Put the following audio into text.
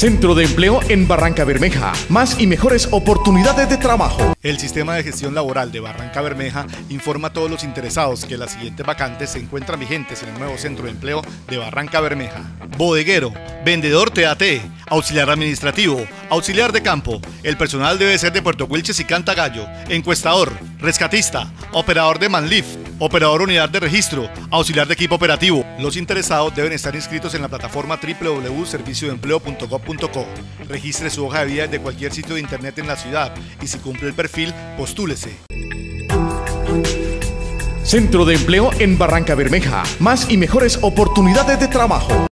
Centro de Empleo en Barranca Bermeja. Más y mejores oportunidades de trabajo. El Sistema de Gestión Laboral de Barranca Bermeja informa a todos los interesados que las siguientes vacantes se encuentran vigentes en el nuevo Centro de Empleo de Barranca Bermeja. Bodeguero, vendedor TAT, auxiliar administrativo, auxiliar de campo. El personal debe ser de Puerto Wilches y Cantagallo. Encuestador, rescatista, operador de Manlif, operador unidad de registro, auxiliar de equipo operativo. Los interesados deben estar inscritos en la plataforma www.serviciodeempleo.gov.co. Registre su hoja de vida desde cualquier sitio de internet en la ciudad y si cumple el perfil, postúlese. Centro de Empleo en Barranca Bermeja. Más y mejores oportunidades de trabajo.